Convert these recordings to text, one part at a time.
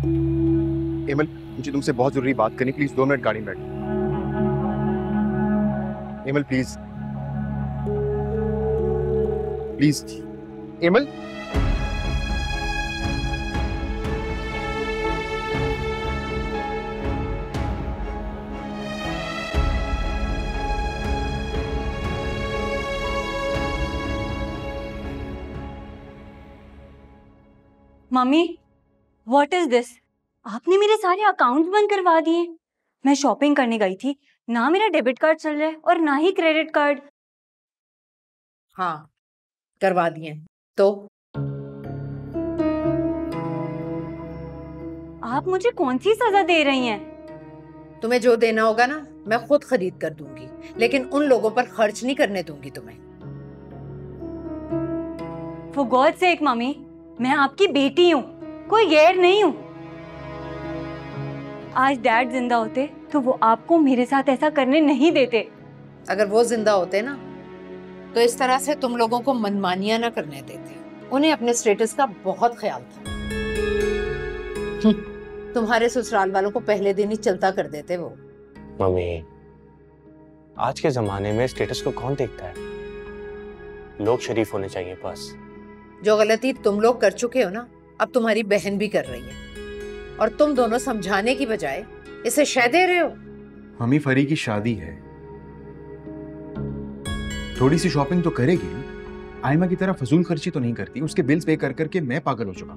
Emil मुझे तुमसे बहुत ज़रूरी बात करनी प्लीज़, दो मिनट गाड़ी में बैठ। एमल प्लीज़। प्लीज़ एमल मम्मी व्हाट इज़ दिस आपने मेरे सारे अकाउंट बंद करवा दिए। मैं शॉपिंग करने गई थी। ना मेरा डेबिट कार्ड चल रहा है और ना ही क्रेडिट कार्ड हाँ करवा दिए। तो? आप मुझे कौन सी सजा दे रही हैं? तुम्हें जो देना होगा ना मैं खुद खरीद कर दूँगी। लेकिन उन लोगों पर खर्च नहीं करने दूँगी तुम्हें। फॉर गॉड सेक मम्मी मैं आपकी बेटी हूँ। कोई गैर नहीं हूँ। आज डैड ज़िंदा होते तो वो आपको मेरे साथ ऐसा करने नहीं देते। अगर वो ज़िंदा होते ना तो इस तरह से तुम लोगों को मनमानिया ना करने देते। उन्हें अपने स्टेटस का बहुत ख्याल था। हम्म, तुम्हारे ससुराल वालों को पहले दिन ही चलता कर देते वो। मम्मी आज के जमाने में स्टेटस को कौन देखता है? लोग शरीफ होने चाहिए बस। जो गलती तुम लोग कर चुके हो ना अब तुम्हारी बहन भी कर रही है। और तुम दोनों समझाने की बजाय इसे शह दे रहे हो? मम्मी फरी की शादी है। थोड़ी सी शॉपिंग तो करेगी। आयमा की तरह फजूल खर्ची तो नहीं करती। उसके बिल्स पे कर करके मैं पागल हो चुका।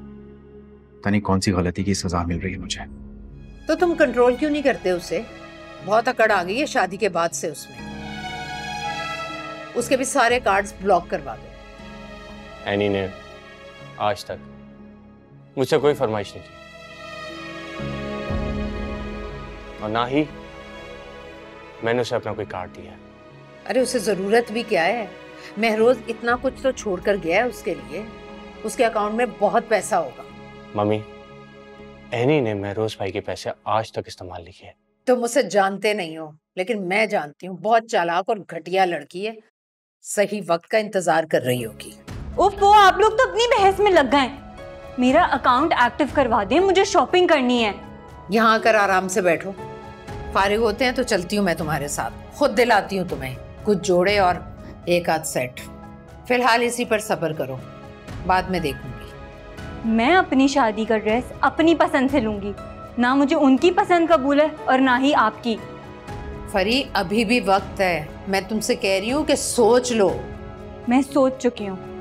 तनी कौन सी गलती की सजा मिल रही है मुझे? तो तुम कंट्रोल क्यों नहीं करते उसे? बहुत अकड़ आ गई है शादी के बाद से उसमें। उसके भी सारे कार्ड्स ब्लॉक करवा दो। एनी ने आज तक। मुझसे कोई फरमाइश नहीं की। और ना ही मैंने उसे अपना कोई कार्ड दिया अरे उसे ज़रूरत भी क्या है? महरोज इतना कुछ तो छोड़ कर गया है उसके लिए। उसके अकाउंट में बहुत पैसा होगा। मम्मी एनी ने महरोज भाई के पैसे आज तक इस्तेमाल नहीं किए। तुम उसे जानते नहीं हो लेकिन मैं जानती हूँ बहुत चालाक और घटिया लड़की है। सही वक्त का इंतज़ार कर रही होगी। उफ वो आप लोग तो अपनी बहस में लग गए। मेरा अकाउंट एक्टिव करवा दें मुझे शॉपिंग करनी है। यहाँ आकर आराम से बैठो। फारिग होते हैं तो चलती हूँ मैं तुम्हारे साथ। खुद दिलाती हूँ तुम्हें। कुछ जोड़े और एक आध सेट। फ़िलहाल इसी पर सब्र करो। बाद में देखूँगी। मैं अपनी शादी का ड्रेस अपनी पसंद से लूँगी। ना मुझे उनकी पसंद कबूल है और ना ही आपकी। फरी अभी भी वक्त है। मैं तुमसे कह रही हूँ कि सोच लो। मैं सोच चुकी हूँ।